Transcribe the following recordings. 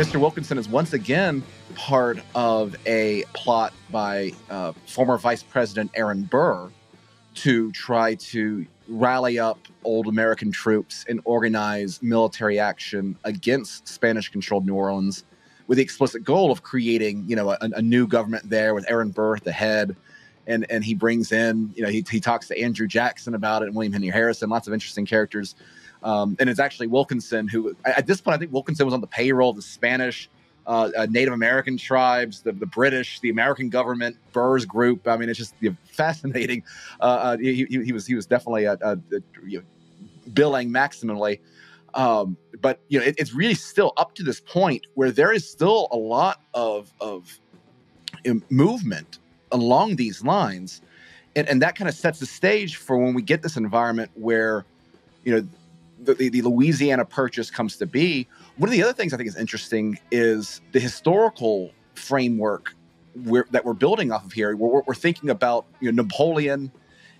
Mr. Wilkinson is once again part of a plot by uh, former Vice President Aaron Burr to try to rally up old American troops and organize military action against Spanish-controlled New Orleans, with the explicit goal of creating, you know, a, a new government there with Aaron Burr at the head. And, and he brings in, you know, he, he talks to Andrew Jackson about it and William Henry Harrison, lots of interesting characters. Um, and it's actually Wilkinson who, at this point, I think Wilkinson was on the payroll of the Spanish, uh, uh, Native American tribes, the, the British, the American government, Burr's group. I mean, it's just fascinating. Uh, uh he, he, he, was he was definitely you know, billing maximally. Um, but you know, it, it's really still up to this point where there is still a lot of of movement along these lines, and, and that kind of sets the stage for when we get this environment where, you know, the, the, the Louisiana Purchase comes to be. One of the other things I think is interesting is the historical framework we're, that we're building off of here. We're, we're thinking about you know Napoleon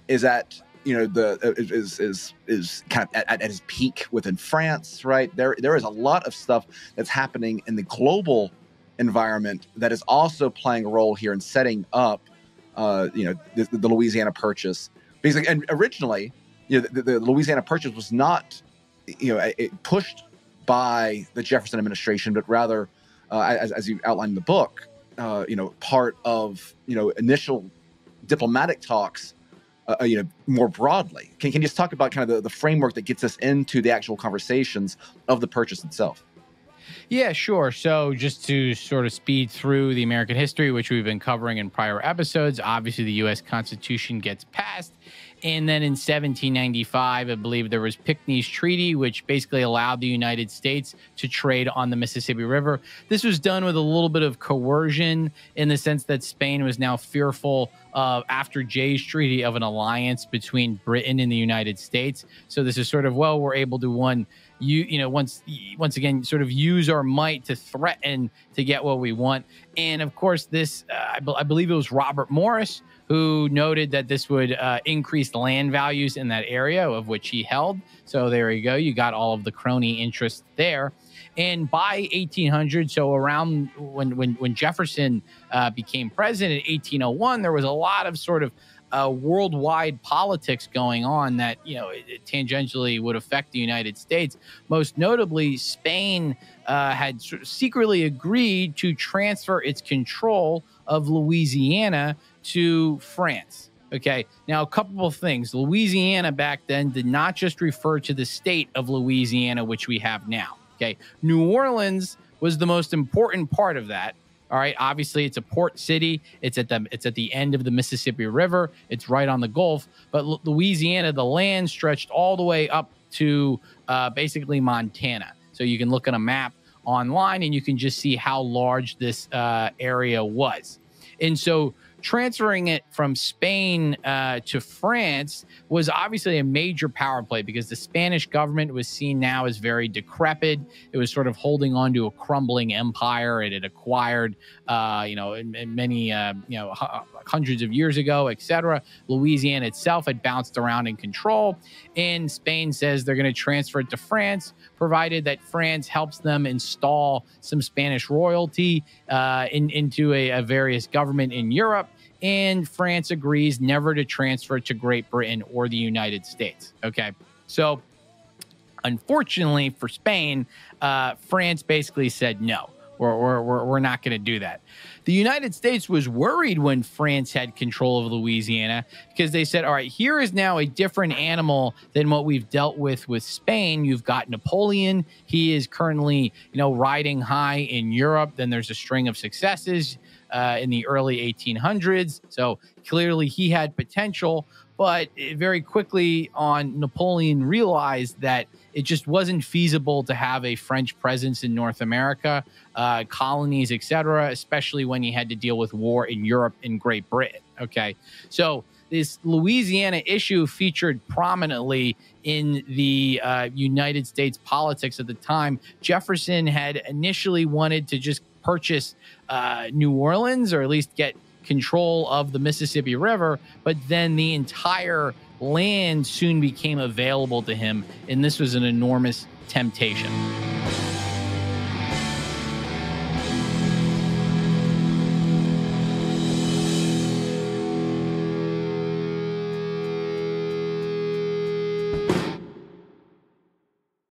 is at you know the uh, is is is kind of at, at, his peak within France, right? There there is a lot of stuff that's happening in the global environment that is also playing a role here in setting up, uh, you know, the, the Louisiana Purchase. Because and originally, you know, the, the Louisiana Purchase was not you know, it pushed by the Jefferson administration, but rather, uh, as, as, you outlined in the book, uh, you know, part of you know initial diplomatic talks, uh, uh, you know, more broadly. Can, can you just talk about kind of the, the framework that gets us into the actual conversations of the purchase itself? Yeah, sure. So, just to sort of speed through the American history, which we've been covering in prior episodes, obviously the U.S. Constitution gets passed and then in 1795, I believe there was Pinckney's Treaty, which basically allowed the United States to trade on the Mississippi River. This was done with a little bit of coercion in the sense that Spain was now fearful uh, after Jay's Treaty of an alliance between Britain and the United States. So this is sort of well, we're able to one you you know once once again sort of use our might to threaten to get what we want and of course this uh, I, be- I, believe it was robert morris who noted that this would uh, increase land values in that area of which he held. So there you go. You got all of the crony interest there. And by 1800, so around when when, when Jefferson uh, became president in 1801, there was a lot of sort of uh, worldwide politics going on that you know it, it tangentially would affect the United States. Most notably, Spain uh, had secretly agreed to transfer its control of Louisiana to France. Okay. Now, a couple of things. Louisiana back then did not just refer to the state of Louisiana, which we have now. Okay. New Orleans was the most important part of that. All right. Obviously, it's a port city. It's at the it's at the end of the Mississippi River. It's right on the Gulf. But Louisiana, the land stretched all the way up to uh, basically Montana. So you can look at a map online and you can just see how large this uh, area was. And so transferring it from Spain uh, to France was obviously a major power play because the Spanish government was seen now as very decrepit. It was sort of holding on to a crumbling empire it had acquired, uh, you know, in, in many, uh, you know, hundreds of years ago, etc. Louisiana itself had bounced around in control, and Spain says they're going to transfer it to France, provided that France helps them install some Spanish royalty uh, in, into a, a various government in Europe and France agrees never to transfer to Great Britain or the United States. Okay. So, unfortunately for Spain, uh, France basically said no. We're, we're, we're not going to do that. The United States was worried when France had control of Louisiana because they said, all right, here is now a different animal than what we've dealt with with Spain. You've got Napoleon. He is currently, you know, riding high in Europe. Then there's a string of successes uh, in the early 1800s. So clearly he had potential, but very quickly on Napoleon realized that it just wasn't feasible to have a French presence in North America, uh, colonies, etc., especially when he had to deal with war in Europe and Great Britain. Okay, so this Louisiana issue featured prominently in the uh, United States politics at the time. Jefferson had initially wanted to just purchase uh, New Orleans or at least get control of the Mississippi River, but then the entire land soon became available to him, and this was an enormous temptation.